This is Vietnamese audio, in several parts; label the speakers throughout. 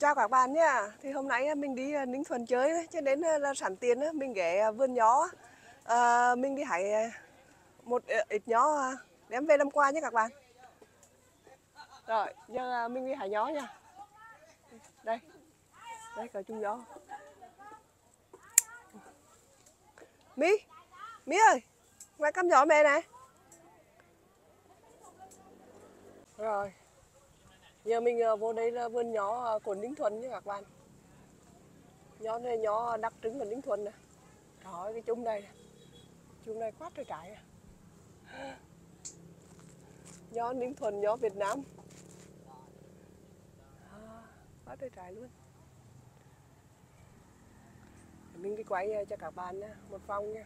Speaker 1: Chào các bạn nhé. Thì hôm nay à, mình đi à, Ninh Thuận chơi cho đến à, là sẵn tiền mình ghé vườn nhó. À, mình đi hái một ít nhó đem về năm qua nhé các bạn. Rồi, giờ mình đi hái nhó nha. Đây. Đây cả chung nhó. Mi, Mi ơi, ngoài cắm nhỏ mẹ này. Rồi, giờ mình ờ, vô đây là vườn nhó ờ, của Ninh Thuận nha các bạn. Nhó này nhó ờ, đặc trưng của Ninh Thuận này trời ơi cái chung này chung này quá trời trải, à. nhó Ninh Thuận nhó Việt Nam. À, quá trời trải luôn. Mình đi quay cho các bạn nha, một vòng nha.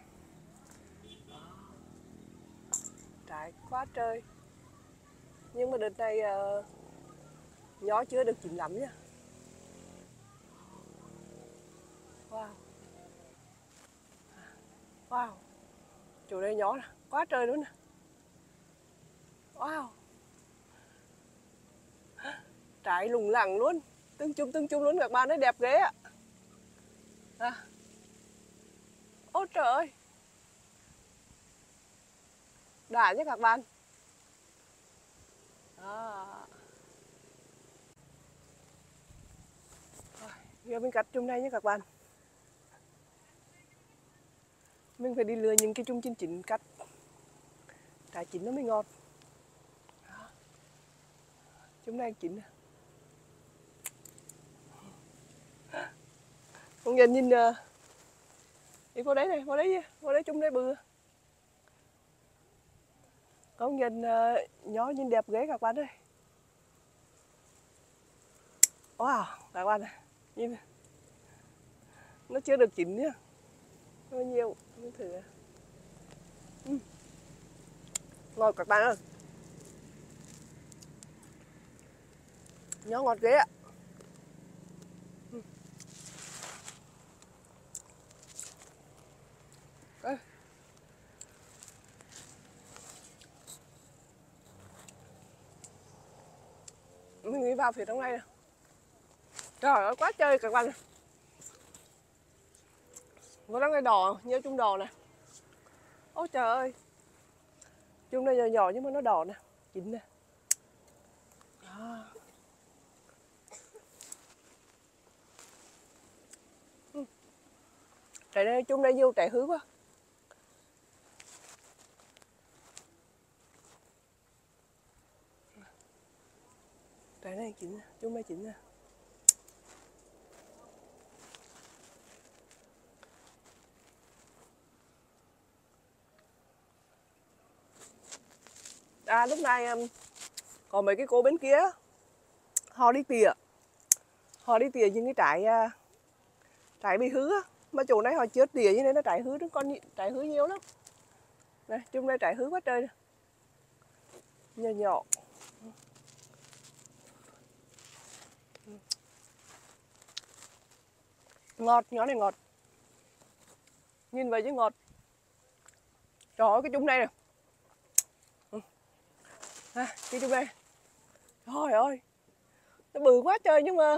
Speaker 1: Trải quá trời. Nhưng mà đợt này gió chưa được chìm lắm nha wow. Wow. Chỗ đây nhó nè, quá trời luôn nè. Wow. Trái lùng lẳng luôn. Tương chung tương chung luôn, các bạn ơi, đẹp ghê ạ à. ôi trời ơi. Đã nhé các bạn. À. giờ mình cắt chung này nhé các bạn. Mình phải đi lừa những cái chung chín chín cắt. Trái chín nó mới ngon Đó. chung này chín không nhìn nhìn ờ, đi vô đấy này vô đấy vô đấy chung đây bự. Không nhìn ờ, nhỏ nhìn đẹp ghế các bạn ơi. Wow, các bạn ơi nhìn nó chưa được chín nhá. Nó nhiều. Như thử ừ. ngọt các bạn ơi. Nhớ ngọt ghê ạ. Ừ. Mình đi vào phía trong này nè. Trời ơi quá chơi các bạn Có đang cái đò, nhớ chung đò nè. Ôi trời ơi. Chung này nhỏ nhỏ nhưng mà nó đỏ nè Chín nè. À. Ừ. Trái chung đây vô trái hứa quá. Trái này chín nè, chung đây chín nè. À lúc này um, còn mấy cái cô bên kia, họ đi tỉa họ đi tỉa những cái trái à, trái bị hư á. Mà chỗ này họ chưa tỉa như thế nó trái hư nó con trái hư nhiều lắm. Này, chung đây trái hư quá trời nhỏ nhỏ. Ngọt, nhỏ này ngọt. Nhìn vậy chứ ngọt. Trời ơi, cái chung này nè à, đi chung đây trời ơi nó bự quá trời nhưng mà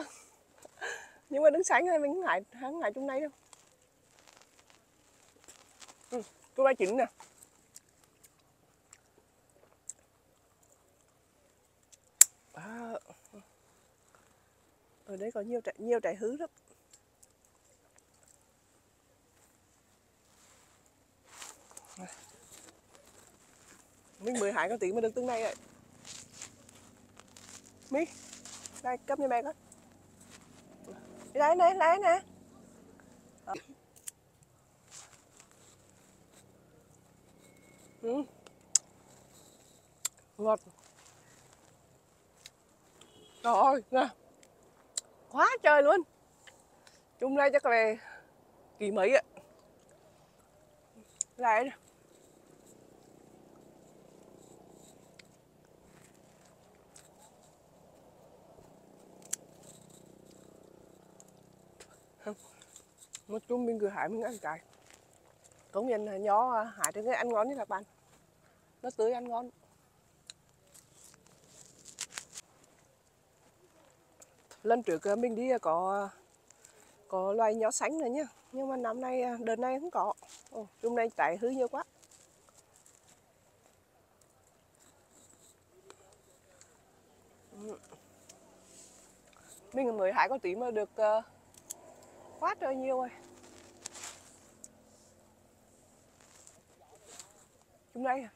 Speaker 1: nhưng mà đứng sẵn thôi mình không ngại không ngại chung này đâu. Ừ, chung ba chỉnh nè. À, ở đây có nhiều trại nhiều trại hứ lắm. Miếng 12 con tí mới được tương đây rồi mi, đây, cấp cho mẹ con. Đây lấy lấy nè. Ừ. ngọt. Trời ơi, nè. Quá trời luôn. Chung đây chắc là kỳ mấy ạ. Lại nè. Một chút mình cứ hái mình ăn cái. Công nhận là nhỏ hái được cái ăn ngon như các bạn. Nó tươi ăn ngon. Lần trước ờ, mình đi ờ, có có loài nhó sánh rồi nhá. Nhưng mà năm nay ờ, đợt này không có. Ồ, hôm nay trái hư nhiều quá. Mình mới hái có tí mà được uh, quá trời nhiều rồi. Chúng đây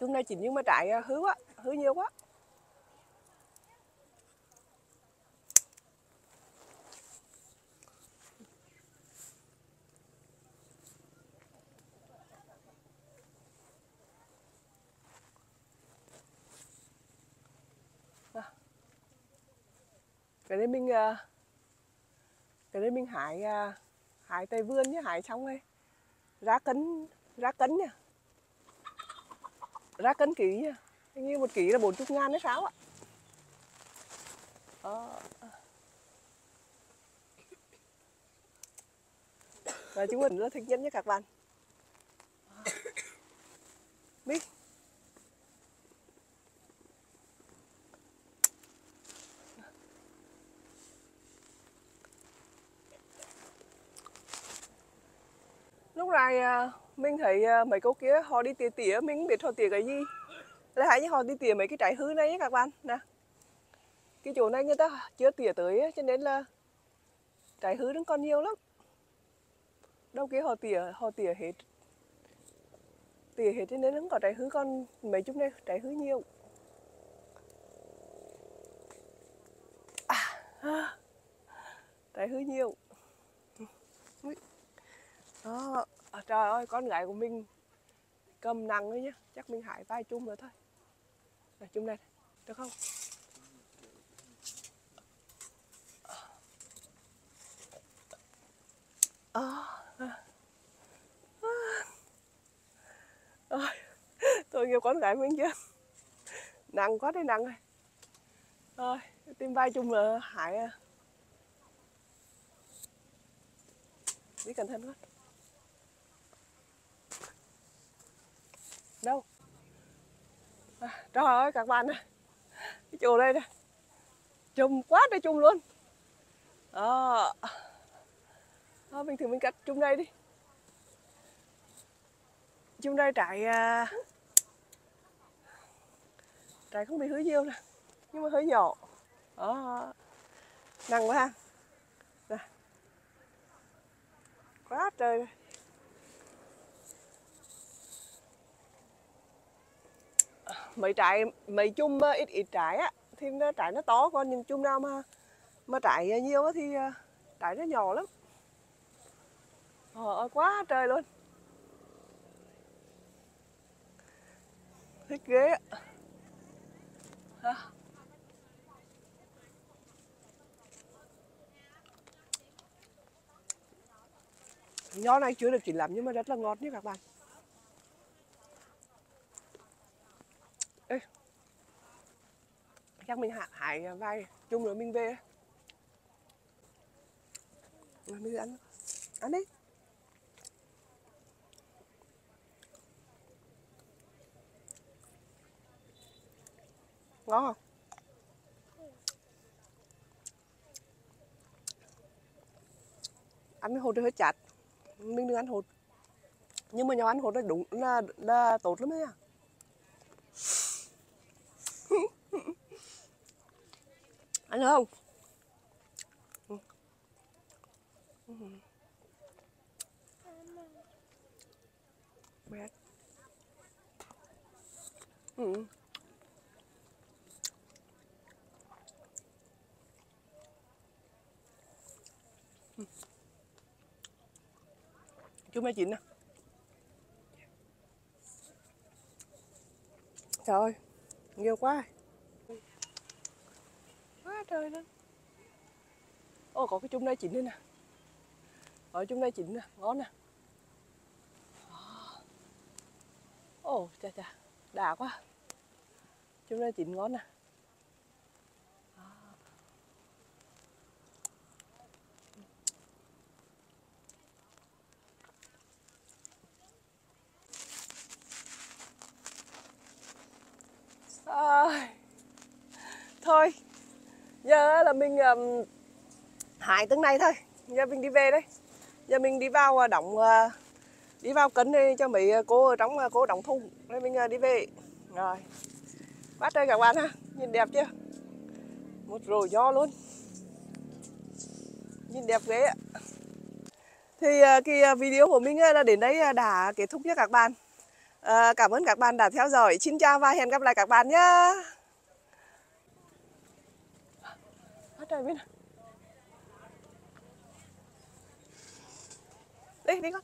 Speaker 1: chúng đây chỉ nhưng mà trại à, hứa quá hứa nhiều quá. Cái đấy mình ờ, cái đấy mình hái ờ, hái tay vườn nhé hái xong rồi ra cân ra cân nha. Ra cân ký nha. Hình như một ký là 40 ngàn hay sao ạ Đó. và chúng mình rất thích nhất nhé các bạn. Biết rồi này mình thấy à, mấy cô kia họ đi tỉa tỉa mình không biết họ tỉa cái gì. Là hãy họ đi tỉa mấy cái trái hư này nhé các bạn nè. Cái chỗ này người ta chưa tỉa tới cho nên là trái hư nó còn nhiều lắm. Đâu kia họ tỉa họ tỉa hết. Tỉa hết cho nên không có trái hư còn mấy chút này trái hư nhiều. À, trái hư nhiều. Đó à, trời ơi con gái của mình cầm nặng đấy nhá. Chắc mình hại vài chung nữa thôi. Là chung này. Được không? À, à, à. tôi nghe con gái mình chưa nặng quá đấy nặng rồi. Thôi tim vai chung là hại à. đi cẩn thận quá. Đâu? À, trời ơi các bạn ơi. Cái chỗ đây này chùm quá đây chùm luôn. Ờ. À, à, bình thường mình cắt chùm đây đi. Chùm đây trại à... trại không bị hứa nhiều nè nhưng mà hơi nhỏ. À, nặng quá ha. Nè. Quá trời này. Mấy trái mấy chum ít ít trái á. Thì nó trái nó to còn những chung nào mà mà trái à, nhiều á thì à, trái nó nhỏ lắm. Ờ, ờ, quá trời luôn. Thích ghê á. Hả? nho này chưa được chỉnh lắm nhưng mà rất là ngọt nhé các bạn. Chắc mình hạ hải vai chung rồi mình về. Rồi mình ăn ăn đi. Ngon không? Ăn hột hơi chặt mình đừng ăn hột. Nhưng mà nhau ăn hột là đúng là, là tốt lắm đấy à ăn được không Mẹ. Ừ. Chú mấy chín nè Trời ơi Nhiều Quá trời lên Ô có cái chung đây chỉnh đây nè. Ở chung đây chỉnh nè ngó nè. Ờ. Ồ chà chà Đã quá. Chung đây chỉnh ngó nè. À, thôi giờ là mình um, hái từng này thôi. Giờ mình đi về đây. Giờ mình đi vào động đóng à, đi vào cấn đi cho mấy à, cô ở trong cô đóng thùng. Nên mình uh, đi về. Rồi. Quá trời các bạn ha. Nhìn đẹp chưa? Một rổ gió luôn. Nhìn đẹp ghê ạ. Thì uh, cái video của mình à, là đến đây đã kết thúc nhé các bạn. À, cảm ơn các bạn đã theo dõi. Xin chào và hẹn gặp lại các bạn nhé Hết trời bên này. Đi đi con